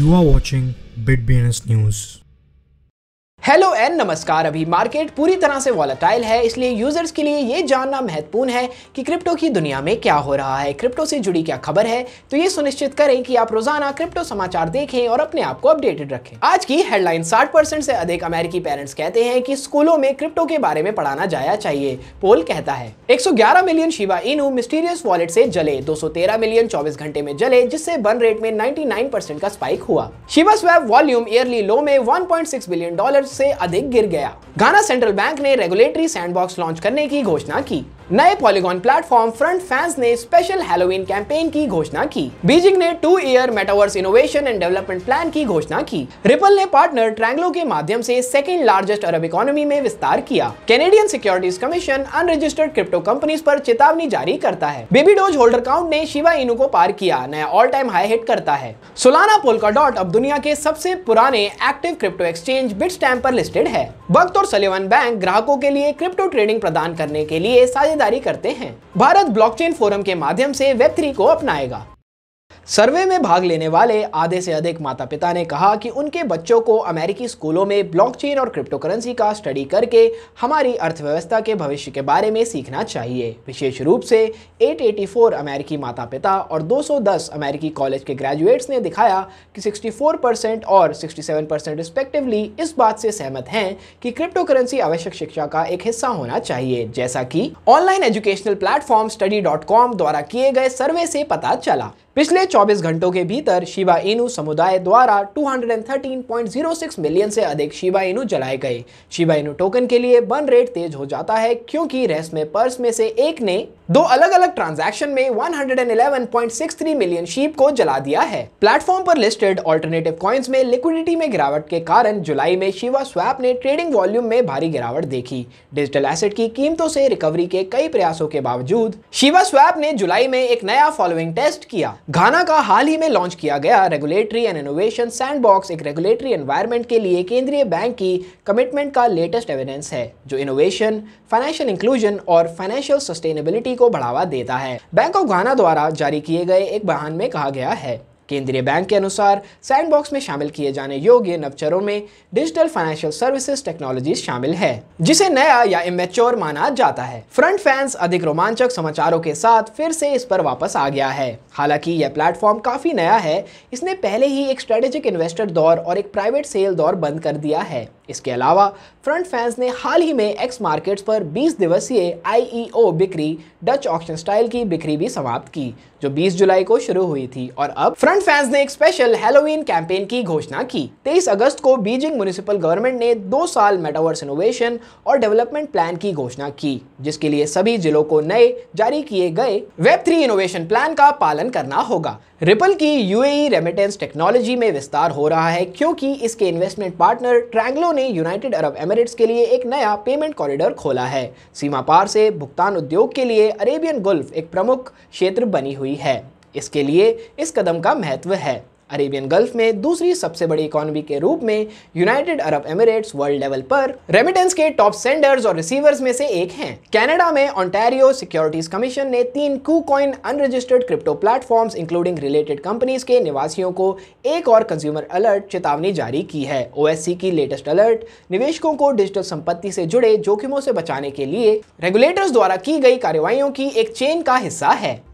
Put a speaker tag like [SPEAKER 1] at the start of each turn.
[SPEAKER 1] You are watching BitBNS News.
[SPEAKER 2] Hello and नमस्कार। अभी market पूरी तरह से वॉलेटाइल है, इसलिए यूज़र्स के लिए ये जानना महत्वपूर्ण है कि क्रिप्टो की दुनिया में क्या हो रहा है क्रिप्टो से जुड़ी क्या खबर है। तो ये सुनिश्चित करें कि आप रोज़ाना क्रिप्टो समाचार देखें और अपने आप को अपडेटेड रखें। आज की हेडलाइन 60 परसेंट से अधिक अमेरिकी पेरेंट्स कहते हैं कि स्कूलों में क्रिप्टो के बारे में पढ़ाना जाया चाहिए। पोल कहता है, एक सौ ग्यारह मिलियन शिवा इनू मिस्टीरियस वॉलेट से जले, दो सौ तेरह मिलियन चौबीस घंटे में जले, जिससे बन रेट में नाइनटी का स्पाइक हुआ। Shiva swap volume yearly low में वन बिलियन डॉलर से अधिक गिर गया। गाना सेंट्रल बैंक ने रेगुलेटरी सैंडबॉक्स लॉन्च करने की घोषणा की। नए पॉलीगॉन प्लेटफॉर्म फ्रंट फैंस ने स्पेशल हेलोवीन कैंपेन की घोषणा की। बीजिंग ने two year metaverse innovation and development plan की घोषणा की। रिपल ने पार्टनर ट्रैंगलो के माध्यम से सेकेंड लार्जेस्ट अरब इकोनॉमी में विस्तार किया। Canadian securities commission unregistered crypto companies पर चेतावनी जारी करता है। बेबी डोज होल्डर काउंट ने शिवा इनू को पार किया। नया ऑल टाइम हाई हिट करता है। सोलाना पोलका डॉट अब दुनिया के सबसे पुराने active crypto exchange Bitstamp पर लिस्टेड है। बक्त और सलेवन बैंक ग्राहकों के लिए क्रिप्टो ट्रेडिंग प्रदान करने के लिए साझेदारी करते हैं। भारत ब्लॉकचेन फोरम के माध्यम से वेब थ्री को अपनाएगा। सर्वे में भाग लेने वाले आधे से अधिक माता पिता ने कहा कि उनके बच्चों को अमेरिकी स्कूलों में ब्लॉकचेन और क्रिप्टो करेंसी का स्टडी करके हमारी अर्थव्यवस्था के भविष्य के बारे में सीखना चाहिए। विशेष रूप से 884 अमेरिकी माता पिता और 210 अमेरिकी कॉलेज के ग्रेजुएट्स ने दिखाया कि 64 परसेंट और 67 परसेंट रिस्पेक्टिवली इस बात से सहमत हैं कि क्रिप्टो करेंसी आवश्यक शिक्षा का एक हिस्सा होना चाहिए, जैसा कि ऑनलाइन एजुकेशनल प्लेटफॉर्म स्टडी द्वारा किए गए सर्वे से पता चला। पिछले 24 घंटों के भीतर शिवा इनू समुदाय द्वारा 213.06 मिलियन से अधिक शिवा इनू जलाए गए। शिवा इनू टोकन के लिए बर्न रेट तेज हो जाता है क्योंकि रहस्यमय पर्स में से एक ने दो अलग अलग ट्रांजैक्शन में 111.63 मिलियन शीप को जला दिया है। प्लेटफॉर्म पर लिस्टेड ऑल्टरनेटिव कॉइन्स में लिक्विडिटी में गिरावट के कारण जुलाई में शिवा स्वैप ने ट्रेडिंग वॉल्यूम में भारी गिरावट देखी। डिजिटल एसेट की कीमतों से रिकवरी के कई प्रयासों के बावजूद शिवा स्वैप ने जुलाई में एक नया फॉलोइंग टेस्ट किया। घाना का हाल ही में लॉन्च किया गया रेगुलेटरी एंड इनोवेशन सैंडबॉक्स एक रेगुलेटरी एनवायरनमेंट के लिए केंद्रीय बैंक की कमिटमेंट का लेटेस्ट एविडेंस है, जो इनोवेशन फाइनेंशियल इंक्लूजन और फाइनेंशियल सस्टेनेबिलिटी को बढ़ावा देता है। बैंक ऑफ़ घाना द्वारा जारी किए गए एक बयान में कहा गया है केंद्रीय बैंक के अनुसार सैंडबॉक्स में शामिल किए जाने योग्य नवचरों में डिजिटल फाइनेंशियल सर्विसेज़ टेक्नोलॉजी शामिल है, जिसे नया या इमेच्योर माना जाता है। फ्रंट फैंस अधिक रोमांचक समाचारों के साथ फिर से इस पर वापस आ गया है। हालाँकि यह प्लेटफॉर्म काफ़ी नया है, इसने पहले ही एक स्ट्रेटेजिक इन्वेस्टर दौर और एक प्राइवेट सेल दौर बंद कर दिया है। इसके अलावा फ्रंट फैंस ने हाल ही में एक्स मार्केट्स पर 20 दिवसीय आईईओ बिक्री डच ऑक्शन स्टाइल की बिक्री भी समाप्त की, जो 20 जुलाई को शुरू हुई थी। और अब फ्रंट फैंस ने एक स्पेशल हेलोवीन कैंपेन की घोषणा की। 23 अगस्त को बीजिंग म्यूनिसिपल गवर्नमेंट ने दो साल मेटावर्स इनोवेशन और डेवलपमेंट प्लान की घोषणा की, जिसके लिए सभी जिलों को नए, जारी किए गए वेब थ्री इनोवेशन प्लान का पालन करना होगा। रिपल की यूएई रेमिटेंस टेक्नोलॉजी में विस्तार हो रहा है, क्योंकि इसके इन्वेस्टमेंट पार्टनर ट्रैंगलो ने यूनाइटेड अरब एमिरेट्स के लिए एक नया पेमेंट कॉरिडोर खोला है। सीमा पार से भुगतान उद्योग के लिए अरेबियन गुल्फ एक प्रमुख क्षेत्र बनी हुई है। इसके लिए इस कदम का महत्व है। अरेबियन गल्फ में दूसरी सबसे बड़ी इकोनॉमी के रूप में United Arab Emirates world level पर रेमिटेंस के टॉप सेंडर्स और रिसीवर्स में से एक हैं। कनाडा में ऑन्टेरियो सिक्योरिटीज कमीशन ने तीन KuCoin unregistered crypto platforms including related companies के निवासियों को एक और कंज्यूमर अलर्ट चेतावनी जारी की है। ओएससी की लेटेस्ट अलर्ट निवेशकों को डिजिटल संपत्ति से जुड़े जोखिमों से बचाने के लिए रेगुलेटर्स द्वारा की गई कार्रवाइयों की एक चेन का हिस्सा है।